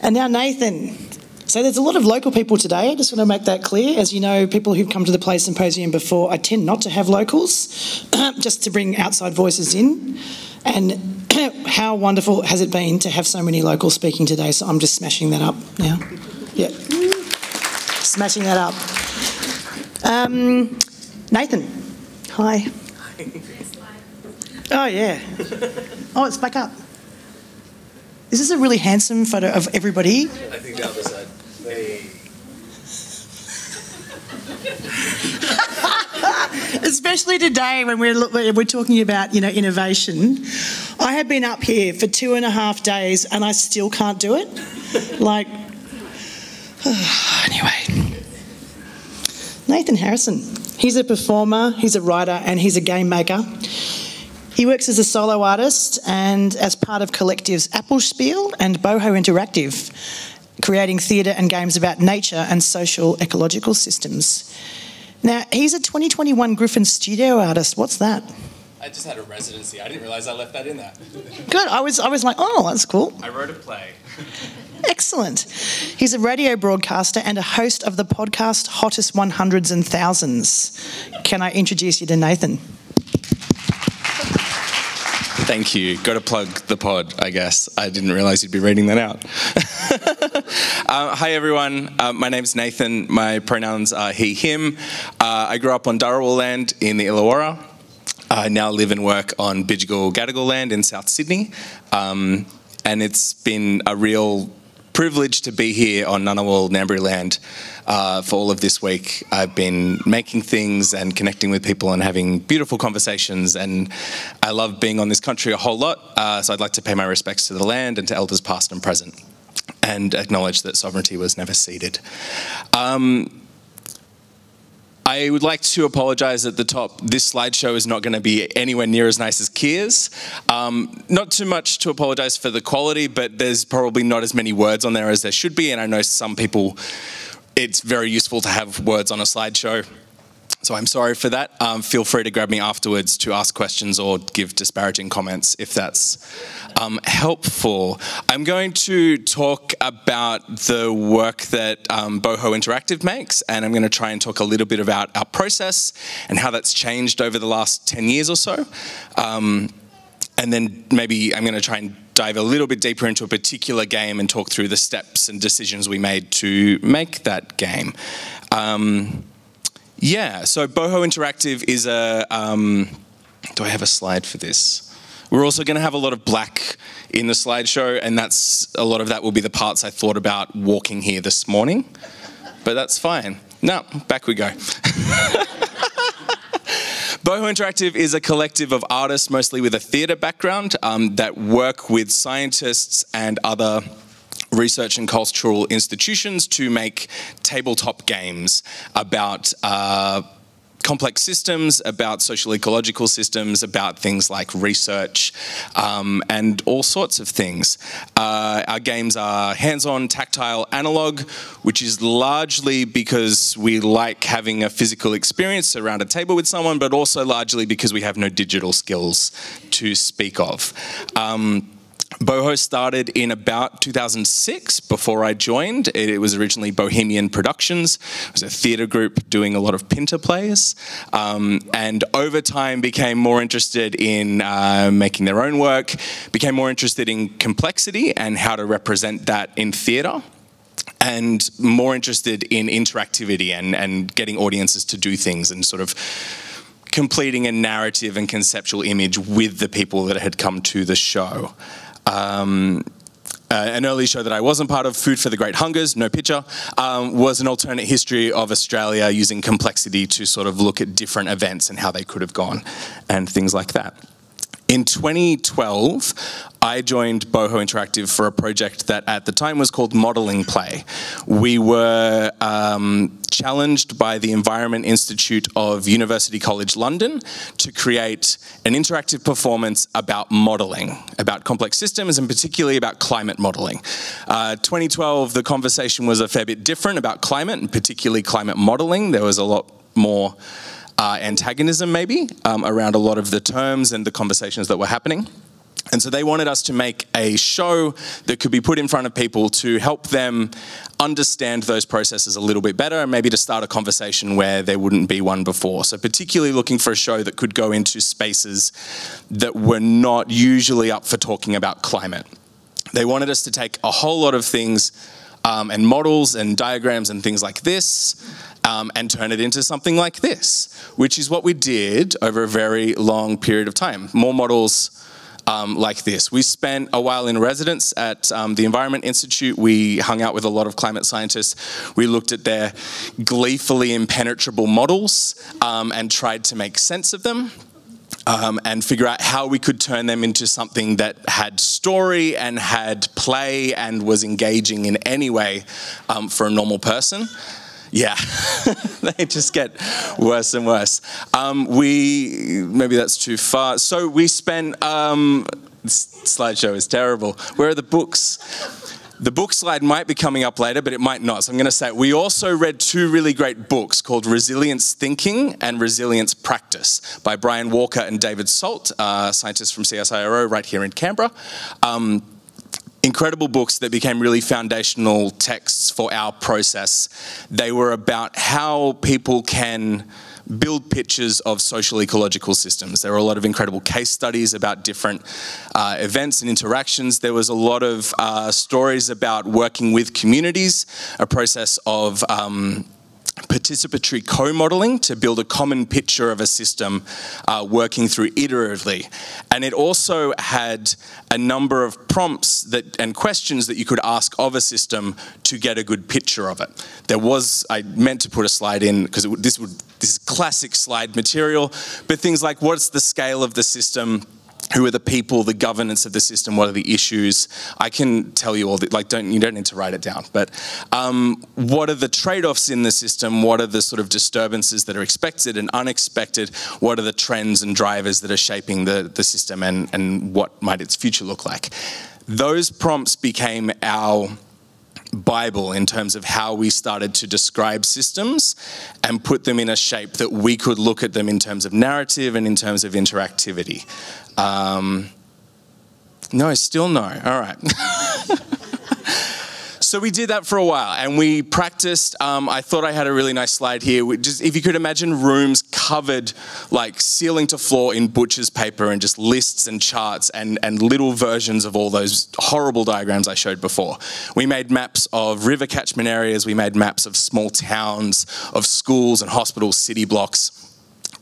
And now Nathan. So there's a lot of local people today. I just want to make that clear. As you know, people who've come to the Play Symposium before, I tend not to have locals, just to bring outside voices in. And how wonderful has it been to have so many locals speaking today? So I'm just smashing that up now. Yeah. Smashing that up. Um, Nathan, hi. Oh, yeah. Oh, it's back up. This is this a really handsome photo of everybody? I think the other side. Especially today when we're we're talking about you know innovation. I have been up here for two and a half days and I still can't do it. Like, anyway. Nathan Harrison. He's a performer, he's a writer, and he's a game maker. He works as a solo artist and as part of collectives Applespiel and Boho Interactive, creating theatre and games about nature and social ecological systems. Now, he's a 2021 Griffin Studio artist. What's that? I just had a residency. I didn't realize I left that in there. Good. I was, I was like, oh, that's cool. I wrote a play. Excellent. He's a radio broadcaster and a host of the podcast Hottest 100s and Thousands. Can I introduce you to Nathan? Thank you. Got to plug the pod, I guess. I didn't realize you'd be reading that out. uh, hi, everyone. Uh, my name's Nathan. My pronouns are he, him. Uh, I grew up on Dharawal land in the Illawarra. I now live and work on Bidjigal Gadigal land in South Sydney. Um, and it's been a real privilege to be here on Ngunnawal Ngambri land uh, for all of this week. I've been making things and connecting with people and having beautiful conversations, and I love being on this country a whole lot. Uh, so I'd like to pay my respects to the land and to elders past and present, and acknowledge that sovereignty was never ceded. Um, I would like to apologise at the top. This slideshow is not going to be anywhere near as nice as Kier's. Um, not too much to apologise for the quality, but there's probably not as many words on there as there should be, and I know some people, it's very useful to have words on a slideshow. So I'm sorry for that. Um, feel free to grab me afterwards to ask questions or give disparaging comments if that's um, helpful. I'm going to talk about the work that um, Boho Interactive makes, and I'm going to try and talk a little bit about our process and how that's changed over the last 10 years or so. Um, and then maybe I'm going to try and dive a little bit deeper into a particular game and talk through the steps and decisions we made to make that game. Yeah, so Boho Interactive is a. Um, do I have a slide for this? We're also going to have a lot of black in the slideshow, and that's a lot of that will be the parts I thought about walking here this morning. But that's fine. No, back we go. Boho Interactive is a collective of artists, mostly with a theatre background, um, that work with scientists and other research and cultural institutions to make tabletop games about uh, complex systems, about social ecological systems, about things like research, um, and all sorts of things. Uh, our games are hands on, tactile, analog, which is largely because we like having a physical experience around a table with someone, but also largely because we have no digital skills to speak of. Um, Boho started in about 2006 before I joined. It, was originally Bohemian Productions. It was a theatre group doing a lot of Pinter plays. Um, and over time became more interested in uh, making their own work, became more interested in complexity and how to represent that in theatre and more interested in interactivity and, and getting audiences to do things and sort of completing a narrative and conceptual image with the people that had come to the show. Um, uh, an early show that I wasn't part of, Food for the Great Hungers, no picture, um, was an alternate history of Australia using complexity to sort of look at different events and how they could have gone and things like that. In 2012, I joined Boho Interactive for a project that at the time was called Modelling Play. We were um, challenged by the Environment Institute of University College London to create an interactive performance about modelling, about complex systems, and particularly about climate modelling. Uh, 2012, the conversation was a fair bit different about climate, and particularly climate modelling. There was a lot more uh, antagonism, maybe, um, around a lot of the terms and the conversations that were happening. And so they wanted us to make a show that could be put in front of people to help them understand those processes a little bit better and maybe to start a conversation where there wouldn't be one before. So, particularly looking for a show that could go into spaces that were not usually up for talking about climate. They wanted us to take a whole lot of things um, and models and diagrams and things like this um, and turn it into something like this, which is what we did over a very long period of time. More models um, like this. We spent a while in residence at um, the Environment Institute. We hung out with a lot of climate scientists. We looked at their gleefully impenetrable models um, and tried to make sense of them. Um, and figure out how we could turn them into something that had story and had play and was engaging in any way um, for a normal person. Yeah, they just get worse and worse. Um, we maybe that's too far. So we spent. Um, slideshow is terrible. Where are the books? The book slide might be coming up later, but it might not. So I'm going to say we also read two really great books called Resilience Thinking and Resilience Practice by Brian Walker and David Salt, uh, scientists from CSIRO right here in Canberra. Um, incredible books that became really foundational texts for our process. They were about how people can build pictures of social ecological systems. There were a lot of incredible case studies about different uh, events and interactions. There was a lot of uh, stories about working with communities, a process of um, participatory co-modeling to build a common picture of a system uh, working through iteratively. And it also had a number of prompts that, and questions that you could ask of a system to get a good picture of it. There was, I meant to put a slide in because this would, this is classic slide material, but things like what's the scale of the system, who are the people, the governance of the system, what are the issues. I can tell you all that, like, don't, you don't need to write it down, but um, what are the trade offs in the system? What are the sort of disturbances that are expected and unexpected? What are the trends and drivers that are shaping the, the system and, and what might its future look like? Those prompts became our Bible in terms of how we started to describe systems and put them in a shape that we could look at them in terms of narrative and in terms of interactivity. Um, no, still no. All right. so we did that for a while and we practiced. Um, I thought I had a really nice slide here. We just, if you could imagine rooms covered like ceiling to floor in butcher's paper and just lists and charts and, and little versions of all those horrible diagrams I showed before. We made maps of river catchment areas, we made maps of small towns, of schools and hospitals, city blocks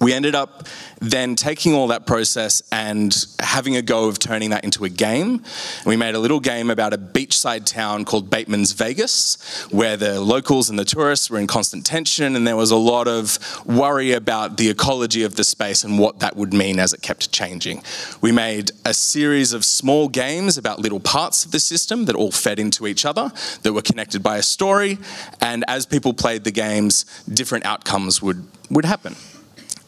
we ended up then taking all that process and having a go of turning that into a game. We made a little game about a beachside town called Bateman's Vegas, where the locals and the tourists were in constant tension, and there was a lot of worry about the ecology of the space and what that would mean as it kept changing. We made a series of small games about little parts of the system that all fed into each other, that were connected by a story, and as people played the games, different outcomes would, would happen.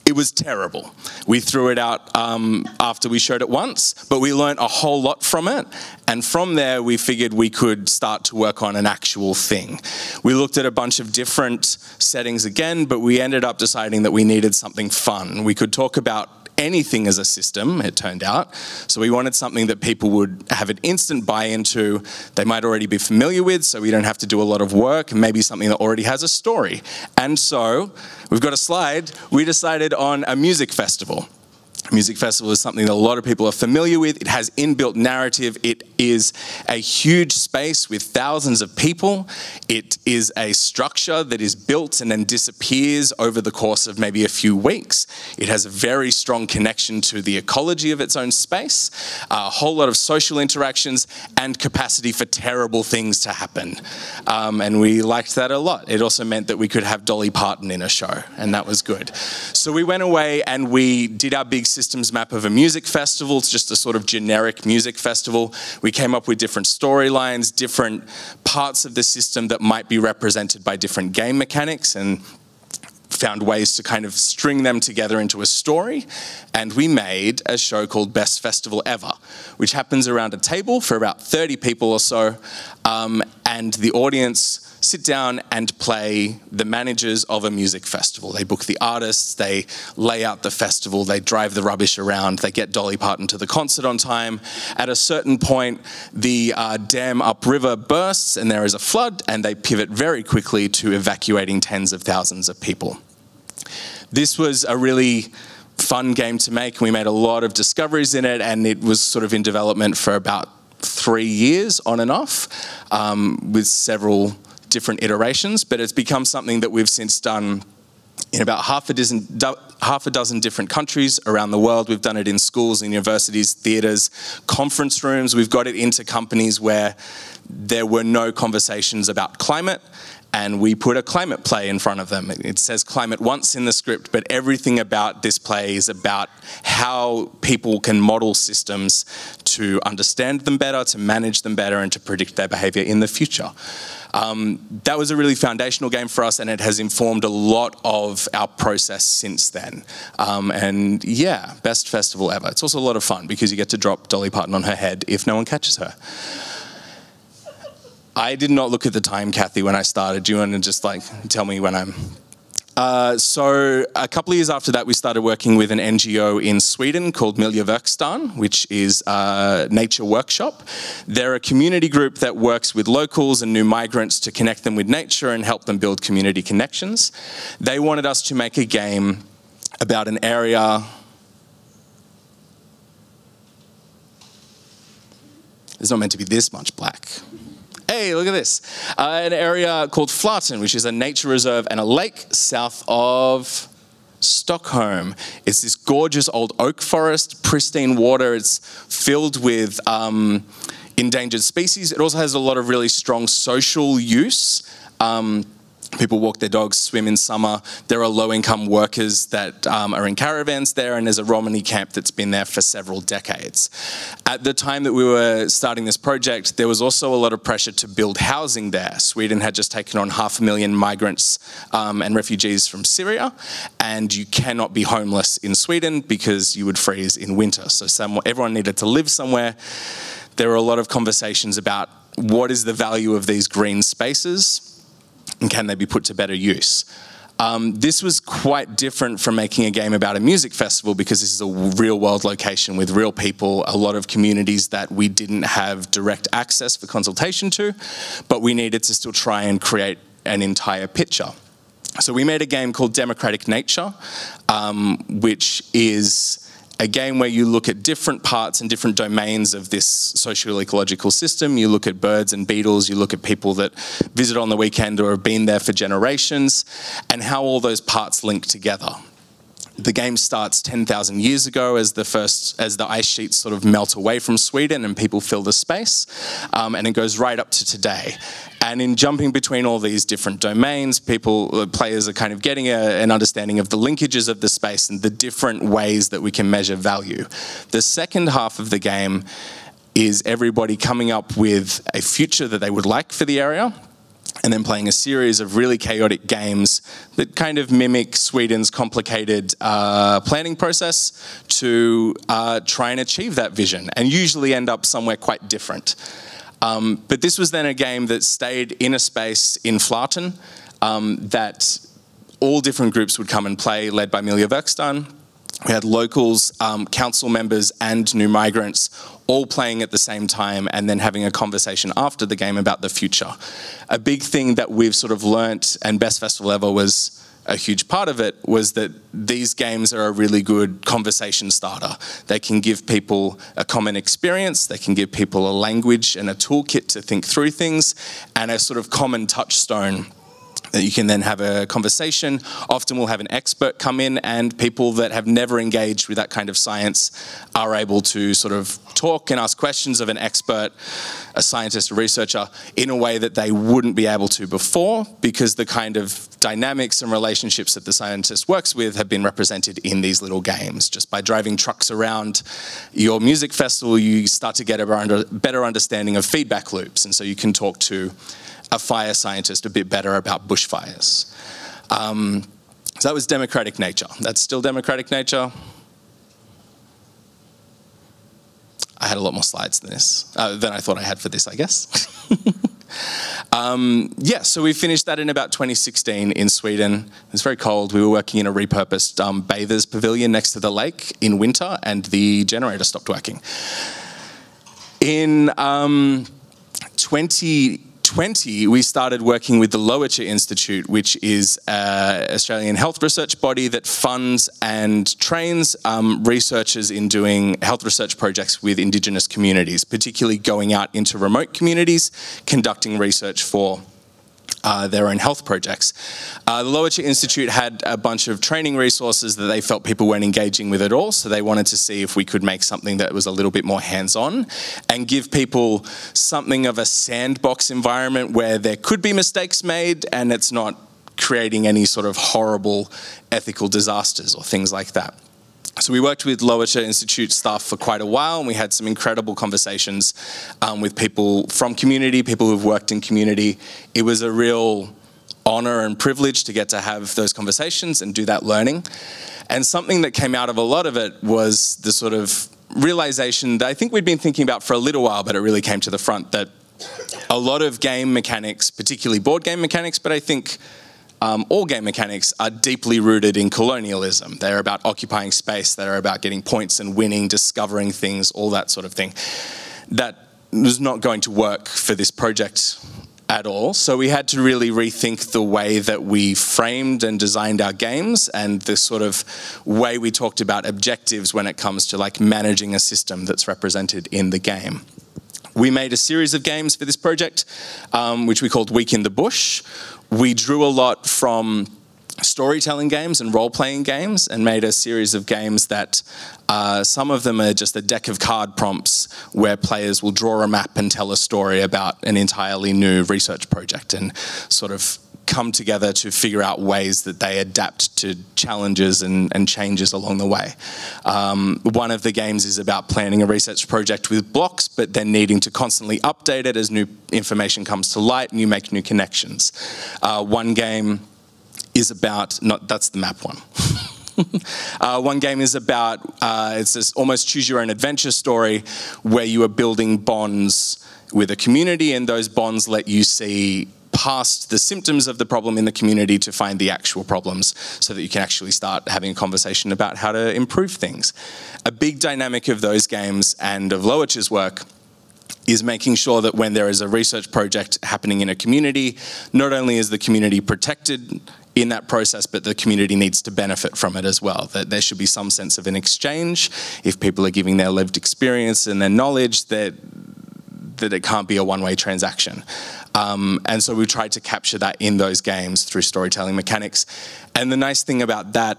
It was terrible. We threw it out um, after we showed it once, but we learned a whole lot from it. And from there, we figured we could start to work on an actual thing. We looked at a bunch of different settings again, but we ended up deciding that we needed something fun. We could talk about anything as a system, it turned out. So we wanted something that people would have an instant buy into, they might already be familiar with, so we don't have to do a lot of work, maybe something that already has a story. And so, we've got a slide, we decided on a music festival. Music Festival is something that a lot of people are familiar with. It has inbuilt narrative. It is a huge space with thousands of people. It is a structure that is built and then disappears over the course of maybe a few weeks. It has a very strong connection to the ecology of its own space, a whole lot of social interactions, and capacity for terrible things to happen. Um, and we liked that a lot. It also meant that we could have Dolly Parton in a show, and that was good. So we went away and we did our big systems map of a music festival. It's just a sort of generic music festival. We came up with different storylines, different parts of the system that might be represented by different game mechanics and found ways to kind of string them together into a story. And we made a show called Best Festival Ever, which happens around a table for about 30 people or so. Um, and the audience sit down and play the managers of a music festival. They book the artists, they lay out the festival, they drive the rubbish around, they get Dolly Parton to the concert on time. At a certain point, the uh, dam upriver bursts and there is a flood, and they pivot very quickly to evacuating tens of thousands of people. This was a really fun game to make. We made a lot of discoveries in it, and it was sort of in development for about three years on and off um, with several different iterations, but it's become something that we've since done in about half a dozen, half a dozen different countries around the world. We've done it in schools, in universities, theatres, conference rooms. We've got it into companies where there were no conversations about climate and we put a climate play in front of them. It says climate once in the script, but everything about this play is about how people can model systems to understand them better, to manage them better, and to predict their behavior in the future. Um, that was a really foundational game for us, and it has informed a lot of our process since then. Um, and yeah, best festival ever. It's also a lot of fun because you get to drop Dolly Parton on her head if no one catches her. I did not look at the time, Kathy, when I started. Do you want to just like tell me when I'm? Uh, so a couple of years after that, we started working with an NGO in Sweden called Miljöverkstan, which is a nature workshop. They're a community group that works with locals and new migrants to connect them with nature and help them build community connections. They wanted us to make a game about an area It's not meant to be this much black hey, look at this. Uh, an area called Flaten, which is a nature reserve and a lake south of Stockholm. It's this gorgeous old oak forest, pristine water. It's filled with um, endangered species. It also has a lot of really strong social use. Um, People walk their dogs, swim in summer. There are low income workers that um, are in caravans there, and there's a Romani camp that's been there for several decades. At the time that we were starting this project, there was also a lot of pressure to build housing there. Sweden had just taken on half a million migrants um, and refugees from Syria, and you cannot be homeless in Sweden because you would freeze in winter. So some, everyone needed to live somewhere. There were a lot of conversations about what is the value of these green spaces and can they be put to better use? Um, this was quite different from making a game about a music festival because this is a real world location with real people, a lot of communities that we didn't have direct access for consultation to, but we needed to still try and create an entire picture. So we made a game called Democratic Nature, um, which is a game where you look at different parts and different domains of this social ecological system. You look at birds and beetles, you look at people that visit on the weekend or have been there for generations, and how all those parts link together. The game starts 10,000 years ago as the first, as the ice sheets sort of melt away from Sweden and people fill the space, um, and it goes right up to today. And in jumping between all these different domains, people, uh, players are kind of getting a, an understanding of the linkages of the space and the different ways that we can measure value. The second half of the game is everybody coming up with a future that they would like for the area and then playing a series of really chaotic games that kind of mimic Sweden's complicated uh, planning process to uh, try and achieve that vision and usually end up somewhere quite different. Um, but this was then a game that stayed in a space in Flaten um, that all different groups would come and play, led by Miljöverkstan. We had locals, um, council members, and new migrants all playing at the same time and then having a conversation after the game about the future. A big thing that we've sort of learnt, and Best Festival Ever was a huge part of it was that these games are a really good conversation starter. They can give people a common experience, they can give people a language and a toolkit to think through things, and a sort of common touchstone you can then have a conversation. Often we'll have an expert come in and people that have never engaged with that kind of science are able to sort of talk and ask questions of an expert, a scientist, a researcher, in a way that they wouldn't be able to before because the kind of dynamics and relationships that the scientist works with have been represented in these little games. Just by driving trucks around your music festival, you start to get a better understanding of feedback loops. And so you can talk to a fire scientist a bit better about bushfires. Um, so that was democratic nature. That's still democratic nature. I had a lot more slides than this, uh, than I thought I had for this, I guess. um, yeah, so we finished that in about 2016 in Sweden. It was very cold. We were working in a repurposed um, bathers pavilion next to the lake in winter, and the generator stopped working. In um, 20 2020, we started working with the Lowitja Institute, which is an Australian health research body that funds and trains um, researchers in doing health research projects with Indigenous communities, particularly going out into remote communities, conducting research for uh, their own health projects. Uh, the Lowitja Institute had a bunch of training resources that they felt people weren't engaging with at all, so they wanted to see if we could make something that was a little bit more hands-on and give people something of a sandbox environment where there could be mistakes made and it's not creating any sort of horrible ethical disasters or things like that. So we worked with Lowitja Institute staff for quite a while, and we had some incredible conversations um, with people from community, people who've worked in community. It was a real honor and privilege to get to have those conversations and do that learning. And something that came out of a lot of it was the sort of realization that I think we'd been thinking about for a little while, but it really came to the front that a lot of game mechanics, particularly board game mechanics, but I think um, all game mechanics are deeply rooted in colonialism. They're about occupying space, they're about getting points and winning, discovering things, all that sort of thing. That was not going to work for this project at all. So we had to really rethink the way that we framed and designed our games and the sort of way we talked about objectives when it comes to like managing a system that's represented in the game. We made a series of games for this project, um, which we called Week in the Bush, we drew a lot from storytelling games and role-playing games and made a series of games that uh, some of them are just a deck of card prompts where players will draw a map and tell a story about an entirely new research project and sort of come together to figure out ways that they adapt to challenges and, and changes along the way. Um, one of the games is about planning a research project with blocks, but then needing to constantly update it as new information comes to light and you make new connections. Uh, one game is about, not that's the map one. uh, one game is about, uh, it's this almost choose your own adventure story where you are building bonds with a community and those bonds let you see past the symptoms of the problem in the community to find the actual problems so that you can actually start having a conversation about how to improve things. A big dynamic of those games and of Lowitja's work is making sure that when there is a research project happening in a community, not only is the community protected in that process, but the community needs to benefit from it as well. That there should be some sense of an exchange. If people are giving their lived experience and their knowledge, that that it can't be a one-way transaction. Um, and so we tried to capture that in those games through storytelling mechanics. And the nice thing about that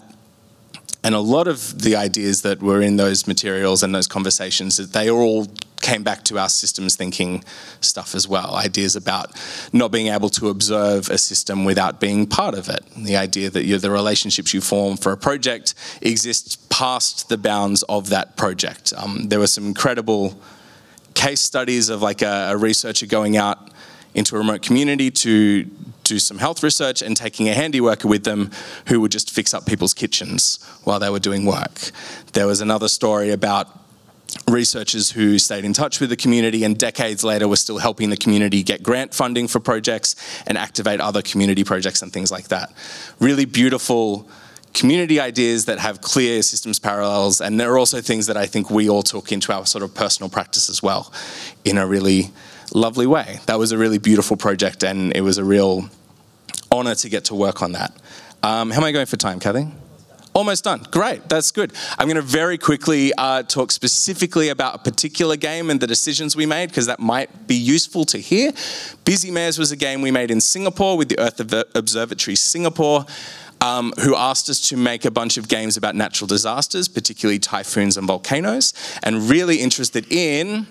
and a lot of the ideas that were in those materials and those conversations, is they all came back to our systems thinking stuff as well. Ideas about not being able to observe a system without being part of it. The idea that the relationships you form for a project exist past the bounds of that project. Um, there were some incredible case studies of like a, a researcher going out into a remote community to do some health research and taking a handy worker with them who would just fix up people's kitchens while they were doing work. There was another story about researchers who stayed in touch with the community and decades later were still helping the community get grant funding for projects and activate other community projects and things like that. Really beautiful community ideas that have clear systems parallels and there are also things that I think we all took into our sort of personal practice as well in a really lovely way. That was a really beautiful project and it was a real honor to get to work on that. Um, how am I going for time, Kathy? Almost done. Great, that's good. I'm going to very quickly uh, talk specifically about a particular game and the decisions we made because that might be useful to hear. Busy Mayors was a game we made in Singapore with the Earth Observatory Singapore. Um, who asked us to make a bunch of games about natural disasters, particularly typhoons and volcanoes, and really interested in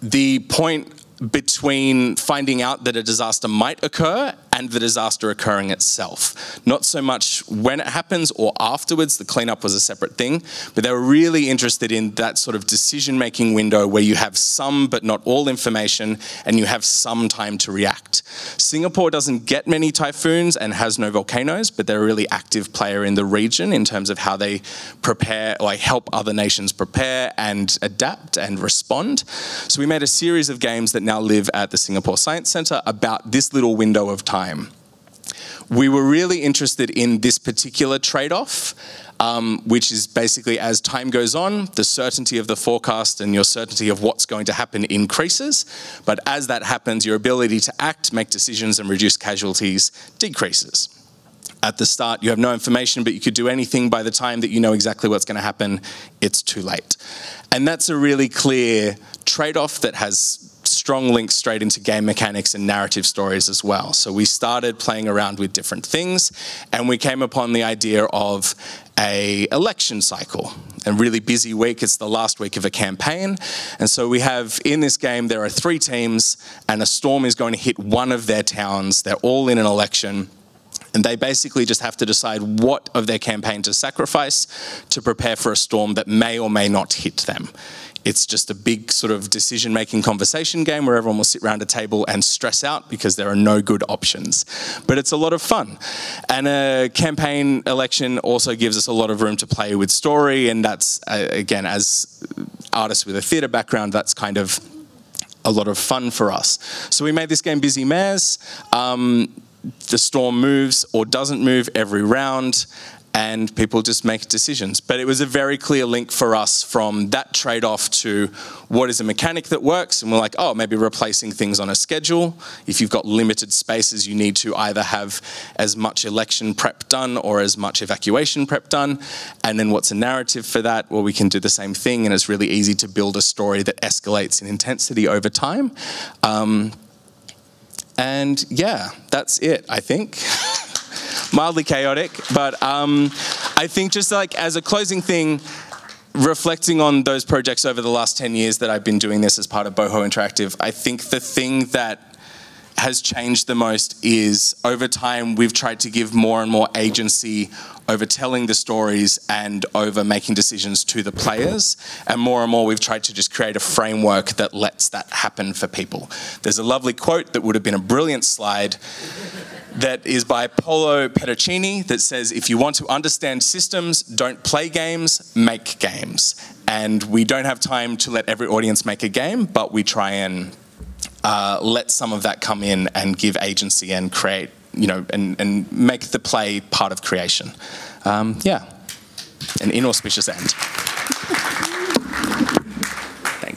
the point between finding out that a disaster might occur and the disaster occurring itself. Not so much when it happens or afterwards, the cleanup was a separate thing, but they were really interested in that sort of decision making window where you have some but not all information and you have some time to react. Singapore doesn't get many typhoons and has no volcanoes, but they're a really active player in the region in terms of how they prepare, like help other nations prepare and adapt and respond. So we made a series of games that now live at the Singapore Science Centre about this little window of time. We were really interested in this particular trade off. Um, which is basically as time goes on, the certainty of the forecast and your certainty of what's going to happen increases. But as that happens, your ability to act, make decisions, and reduce casualties decreases. At the start, you have no information, but you could do anything. By the time that you know exactly what's going to happen, it's too late. And that's a really clear trade off that has strong links straight into game mechanics and narrative stories as well. So we started playing around with different things and we came upon the idea of a election cycle. A really busy week, it's the last week of a campaign. And so we have in this game, there are three teams and a storm is going to hit one of their towns. They're all in an election. And they basically just have to decide what of their campaign to sacrifice to prepare for a storm that may or may not hit them. It's just a big sort of decision making conversation game where everyone will sit around a table and stress out because there are no good options. But it's a lot of fun. And a campaign election also gives us a lot of room to play with story. And that's, uh, again, as artists with a theatre background, that's kind of a lot of fun for us. So we made this game Busy Mayors. Um, the storm moves or doesn't move every round and people just make decisions. But it was a very clear link for us from that trade off to what is a mechanic that works. And we're like, oh, maybe replacing things on a schedule. If you've got limited spaces, you need to either have as much election prep done or as much evacuation prep done. And then what's a narrative for that? Well, we can do the same thing, and it's really easy to build a story that escalates in intensity over time. Um, and yeah, that's it, I think. Mildly chaotic, but um, I think just like as a closing thing, reflecting on those projects over the last 10 years that I've been doing this as part of Boho Interactive, I think the thing that has changed the most is over time we've tried to give more and more agency over telling the stories and over making decisions to the players. And more and more we've tried to just create a framework that lets that happen for people. There's a lovely quote that would have been a brilliant slide that is by Paolo Pedercini that says, if you want to understand systems, don't play games, make games. And we don't have time to let every audience make a game, but we try and uh, let some of that come in and give agency and create, you know, and, and make the play part of creation. Um, yeah, an inauspicious end.